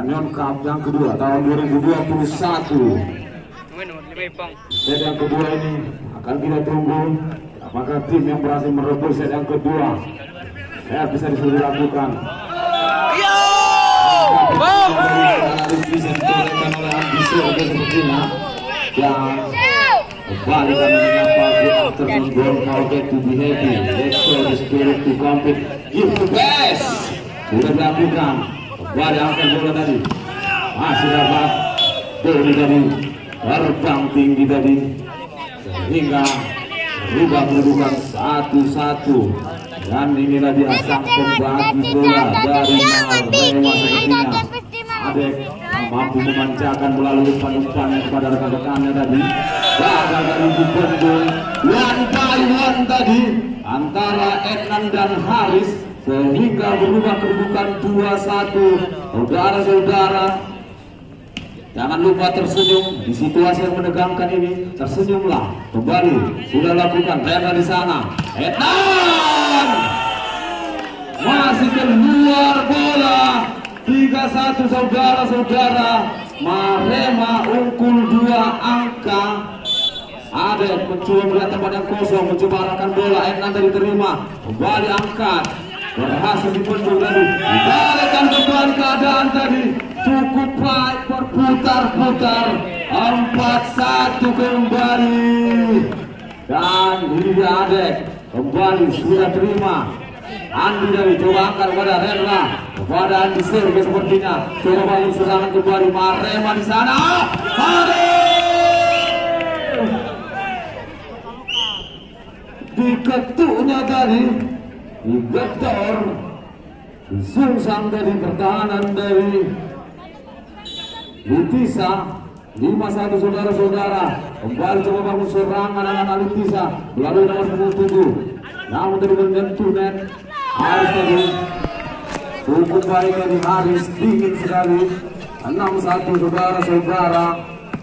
Anion Cup yang kedua tahun 2021 set yang kedua ini akan kita tunggu apakah tim yang berhasil merebut set yang kedua. Ya bisa disuruh dilakukan Yo! Bom! yang kembali kami menyapa the afternoon goal forget to be happy. Let's show the spirit to compete. Give the best sudah dilakukan kembali angkat bola tadi? Masih dapat Doni tadi. Terbang tinggi tadi. Sehingga berubah kedudukan satu-satu. Dan inilah dia sang pembagi bola dari sepertinya Adek mampu memancakan melalui umpan-umpannya kepada rekan-rekannya tadi. Gagal dari one by one tadi. Antara Ednan dan Haris sehingga berubah kedudukan 2-1 saudara-saudara Jangan lupa tersenyum di situasi yang menegangkan ini. Tersenyumlah kembali. Sudah lakukan Rena di sana. Etan masih keluar bola. 3-1 saudara-saudara. Marema unggul dua angka. Ada mencoba melihat tempat yang kosong, mencoba arahkan bola. Enan tadi terima. Kembali angkat. Berhasil dipendung tadi. Dibalikan kembali keadaan tadi. Cukup baik berputar-putar. Empat satu kembali. Dan ini dia adek kembali sudah terima. Andi dari coba angkat kepada Rena kepada Andi Serge sepertinya coba bangun serangan kembali. Marema di sana. Adi diketuknya tadi digetor disungsang dari pertahanan dari Litisa 51 saudara-saudara. Kembali coba bangun serangan anak-anak Litisa melalui nomor 27 namun tadi menyentuh net Haris tadi. Cukup baik dari Haris dingin sekali. 61 saudara-saudara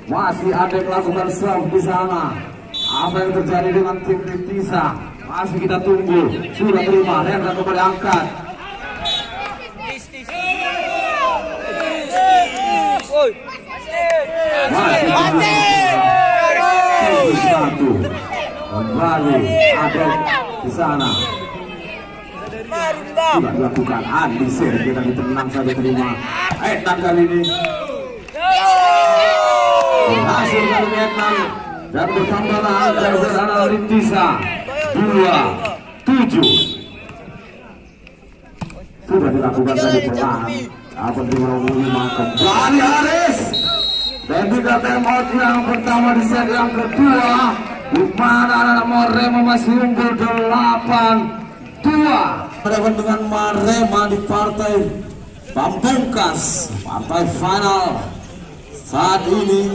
masih ada yang lakukan serve di sana. Apa yang terjadi dengan tim Litisa masih kita tunggu. Sudah terima Hendra kembali angkat. Masih satu. Kembali ada di sana. Tidak dilakukan. Andi Sergei tadi tenang saja terima. Etan kali ini. Berhasil kali Etan dan bertambahlah angka bersama Lintisa dua tujuh. Sudah dilakukan tadi pelan apa di lima kembali Haris. Dan juga timeout yang pertama di set yang kedua. Di mana anak Marema masih unggul delapan. Dua. Berhadapan dengan Marema di partai pamungkas partai final. Saat ini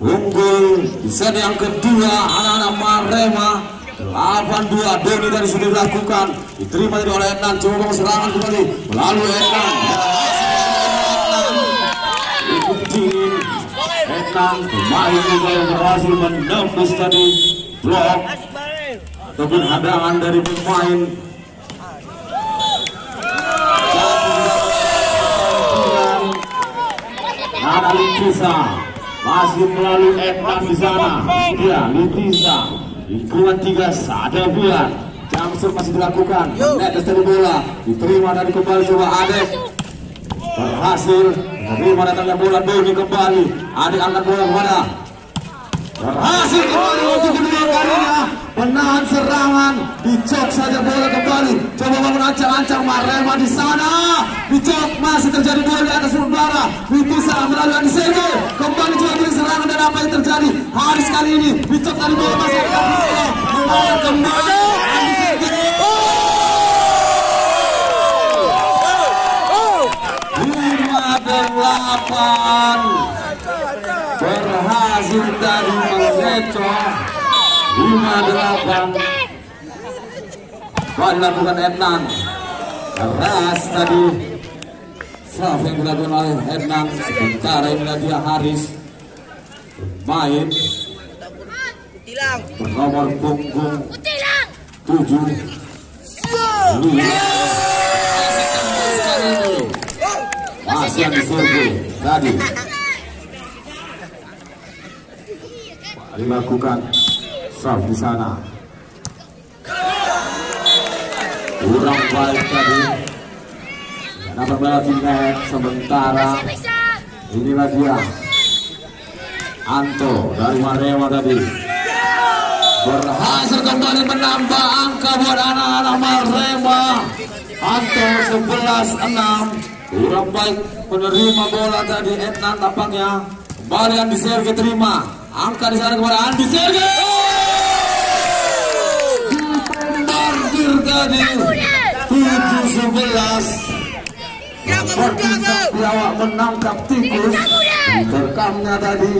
unggul di set yang kedua anak-anak Marema 82 Doni tadi sudah dilakukan. Diterima tadi oleh Enan coba serangan kembali Enan ikut dingin Enan pemain juga yang berhasil menembus tadi blok. Ataupun hadangan dari pemain. Nana Litisa masih melalui Enan di sana. Ya Litisa lingkungan tiga ada bulan. Jamsur masih dilakukan. Netes dari bola. Diterima dari kembali coba Adek berhasil. Menerima datangnya bola Doni kembali. Adek angkat bola ke mana? Berhasil. Kembali untuk kedua kalinya menahan serangan. Dicok saja bola kembali. Coba bangun ancang-ancang Marema di sana dicok masih terjadi bola di atas udara. Witisa melalui Adi Sego kembali coba beri serangan dan apa yang terjadi. Haris kali ini dicok dari bola masih ada kembali delapan berhasil tadi mengecoh lima delapan. Kembali lakukan Ednan. Keras tadi serve yang dilakukan oleh Ednan sementara ini dia Haris. Main. Bernomor punggung. Tujuh. Masih yang diserbu tadi. Dilakukan. Serve di sana. Kurang baik tadi dapat melewati net sementara inilah dia. Anto dari Marewa tadi. Berhasil kembali menambah angka buat anak-anak Marewa. Anto 11-6 kurang baik menerima bola tadi Etnan tampaknya. Kembali Andi Serge terima. Angka di sana kepada Andi Serge Bombardir tadi 7-11 Biawak menangkap tikus tadi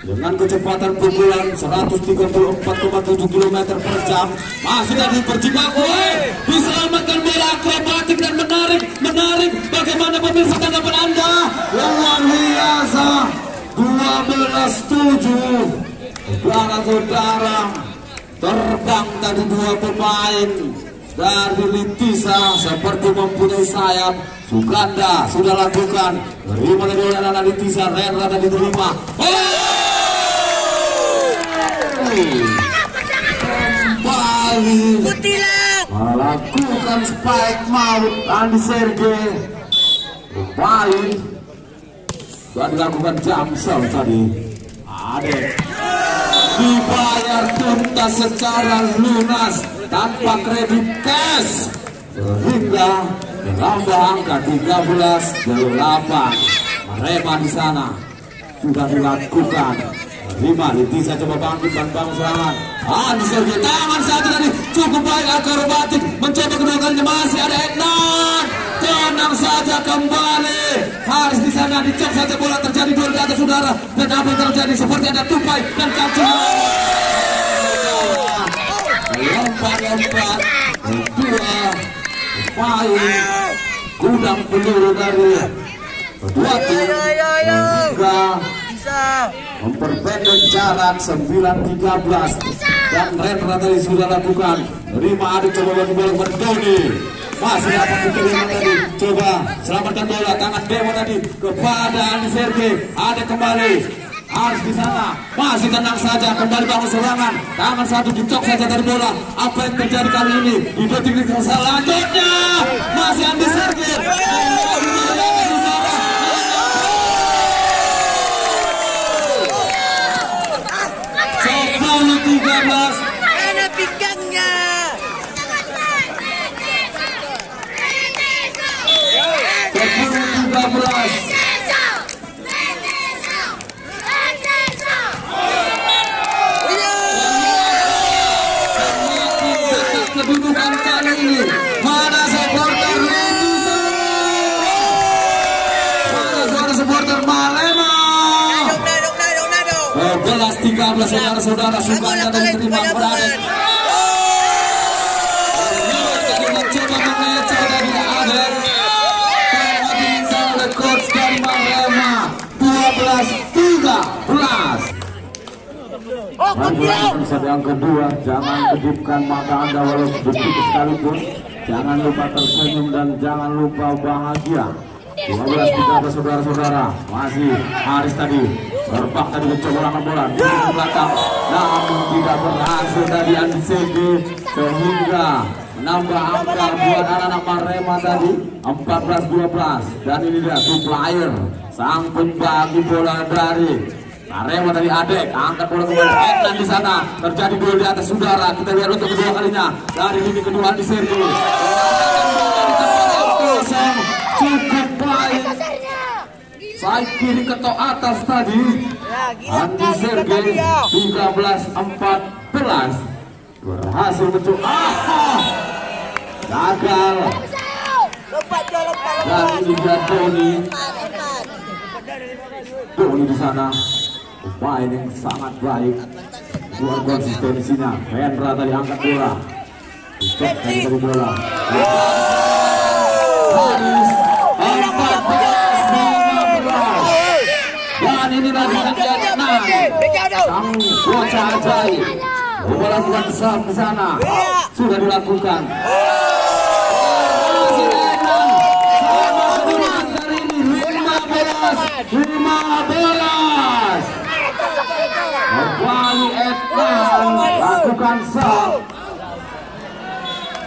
dengan kecepatan pukulan 134,7 km per jam masih tadi berjibaku eh, diselamatkan bola akrobatik dan menarik menarik bagaimana pemirsa tanggapan anda luar biasa 12 7 saudara terbang tadi dua pemain dari Litisa seperti mempunyai sayap Suganda sudah lakukan. Terima dari anak-anak Litisa Rendra tadi diterima. Kembali melakukan spike maut Andi Serge. Kembali sudah dilakukan jamsel tadi. Ada. Dibayar tuntas secara lunas tanpa kredit cash. Sehingga menambah angka 13 dari 8 Marema di sana. Sudah dilakukan. Lima Letisa coba bangkit dan bangun serangan ah di tangan satu tadi. Cukup baik akrobatik. Mencoba kedua masih ada Eknan tenang saja kembali. Haris di sana dicok saja bola terjadi gol di atas saudara dan apa terjadi? Seperti ada tupai dan kacau main gudang peluru dari tim hingga memperpendek jarak 9-13 dan Rendra tadi sudah lakukan. Terima adik coba bagi bola kepada Doni masih dapat diterima tadi. Coba selamatkan bola. Tangan Dewa tadi. Kepada Andi Serge. Ada kembali harus di sana. Masih tenang saja kembali bangun serangan. Tangan satu dicok saja dari bola. Apa yang terjadi kali ini? Di detik-detik selanjutnya masih Andi Serge Sepuluh tiga belas. Mana pinggangnya? sepuluh tiga belas nadong. 12 13 saudara-saudara sukanya dan terima berada coba mengejar dari Adek Tinggal oleh coach dari Malema 12 13 Oh, episode yang kedua jangan kedipkan mata anda walau detik sekalipun. Jangan lupa tersenyum dan jangan lupa bahagia. 12 13 saudara-saudara masih Haris tadi Berbak tadi mencoba bola. Di belakang. Namun tidak berhasil dari Andi Sege sehingga menambah angka buat anak-anak Marema tadi. 14-12 dan ini dia supplier sang pembagi bola dari Arema dari Adek, angkat bola kembali Etnan di sana, terjadi gol di atas saudara. Kita lihat untuk kedua kalinya. Dari lini kedua di. Side kiri ketok atas tadi. Andi kali Sergi kata dia. 13 14 berhasil mencoba. Ah, gagal. Dan dia Tony. Tony di sana pemain yang sangat baik buat konsistensinya Hendra tadi angkat bola tadi dari bola Haris dan ini lagi menjadi enam sang ajaib. Di sana. Sudah dilakukan. Lima belas kembali Ednan lakukan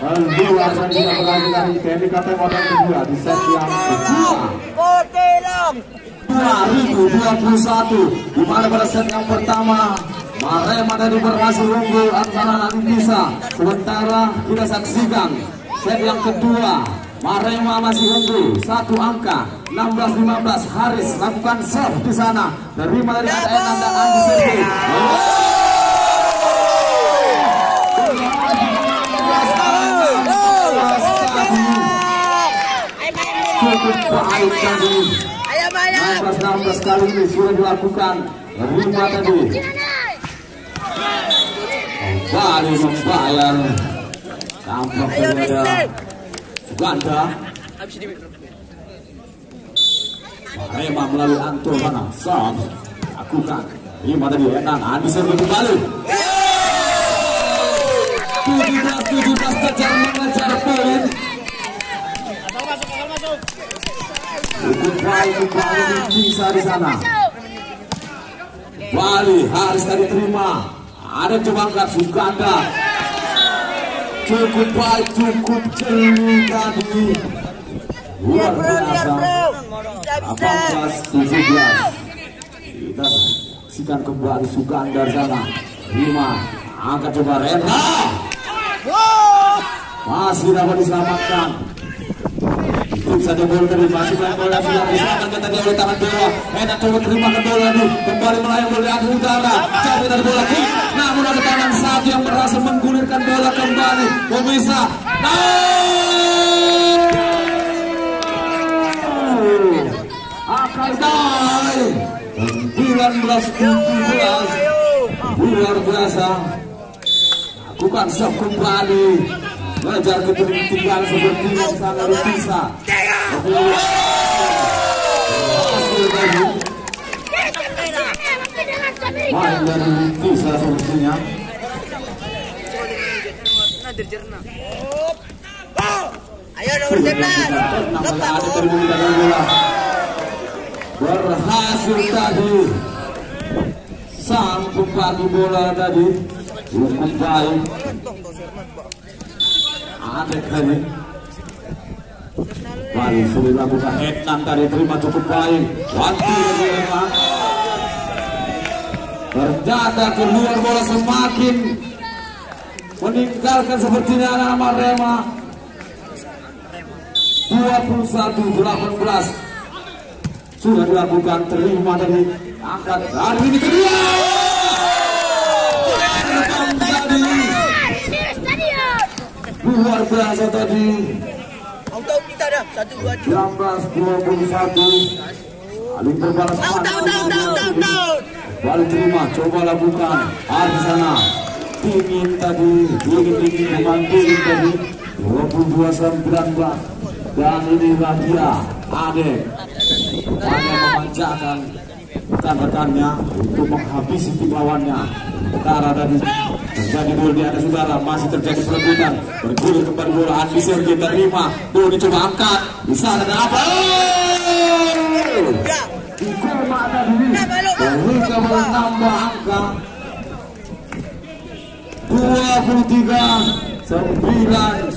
kedua dan tidak berlanjut dari Kenny KT modal kedua di set yang kedua. 2021 di mana pada set yang pertama Marema dari berhasil unggul antara nanti bisa sementara kita saksikan set yang kedua Marema masih unggul satu angka 16-15 Haris lakukan serve di sana terima dari ATN dan Andi Sergi cukup baik tadi Ayam ayam. 16-16 kali ini sudah dilakukan tadi kembali membayar tampak Ayo ada Rizky. ganda Rema melalui Anto mana Sob lakukan Rima tadi enak Andi serbu kembali 17-17 kejar mengejar poin Cukup baik kembali bisa di sana Bali Haris tadi terima. Ada coba angkat Suganda cukup baik cukup jeli tadi luar Bro, dia biasa. bro. Bisa bisa. 18 17 kita saksikan kembali Suganda di sana. Terima. Angkat coba Rendra masih dapat diselamatkan bola tadi masih main bola sudah diselamatkan tadi oleh tangan bola enak coba terima ke bola ini kembali melayang bola di utara cabut dari bola kick namun ada tangan satu yang berhasil menggulirkan bola kembali pemirsa akan die 19 17 luar biasa lakukan sub kembali mengejar ketertinggalan seperti yang sangat bisa main dari bisa sepertinya Ayo nomor 11. Lepas. berhasil tadi sanggup bagi bola tadi cukup baik ada kali Bali sudah dilakukan Etnan tadi terima cukup baik. Wanti dari Ema Ternyata keluar bola semakin meninggalkan sepertinya nama Rema. 21 18 sudah dilakukan terima dari angkat. Dari ini kedua biasa tadi Tahu kita dah. Satu dua tiga. 19 21 Aling terbalas Tahu tahu tahu tahu tahu tahu. Balik terima, coba lakukan. Ada sana. Dingin tadi Dingin dingin membantu tadi. 22 19 Dan inilah dia Adek Hanya memanjakan rekan-rekannya Untuk menghabisi tim lawannya Sementara tadi terjadi gol di atas udara Masih terjadi perebutan. Bergulir kembali bola Andi Sergi terima. Tuh dicoba angkat. Di sana ada apa di koma tadi. Mereka menambah angka. 23 19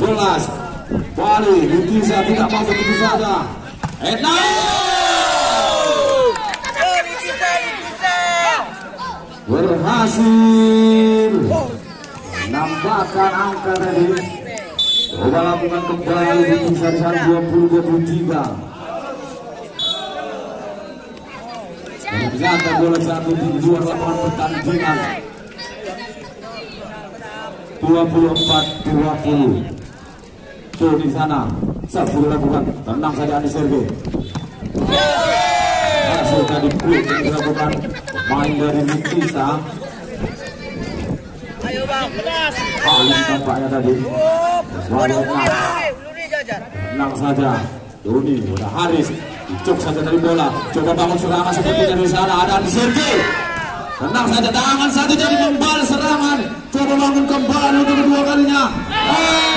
Bali Lutisa tidak mau begitu saja Enak Yo bisa bisa. Berhasil. Menambahkan angka tadi. Coba lakukan kembali di sana 20 23 Ternyata bola jatuh di luar lapangan pertandingan. 24 20 Tuh di sana. Sabtu dilakukan Tenang saja Andi Sergei Quick yang dilakukan Main dari Nitisa Ayo bang. Paling tampaknya tadi jajan. Tenang saja Doni udah Haris Dicok saja dari bola Coba bangun serangan seperti dari sana Ada Andi Sergei Tenang saja tangan satu jadi membalas serangan Coba bangun kembali untuk kedua kalinya Eh,